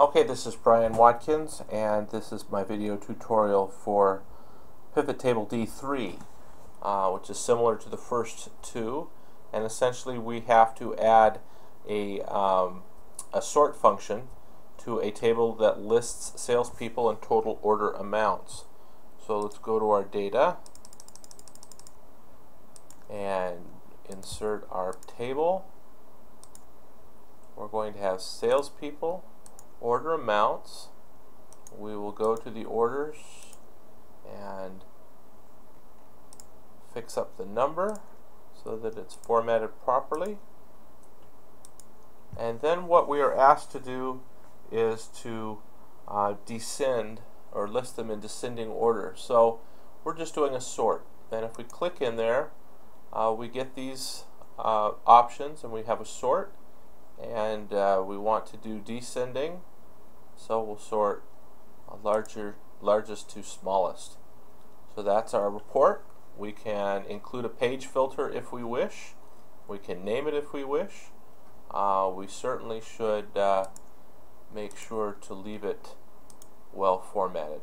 Okay, this is Brian Watkins and this is my video tutorial for Pivot Table D3 uh, which is similar to the first two and essentially we have to add a, um, a sort function to a table that lists salespeople and total order amounts. So let's go to our data and insert our table. We're going to have salespeople order amounts. We will go to the orders and fix up the number so that it's formatted properly. And then what we are asked to do is to uh, descend or list them in descending order. So we're just doing a sort. Then if we click in there, uh, we get these uh, options and we have a sort and uh, we want to do descending so we'll sort larger, largest to smallest. So that's our report. We can include a page filter if we wish. We can name it if we wish. Uh, we certainly should uh, make sure to leave it well formatted.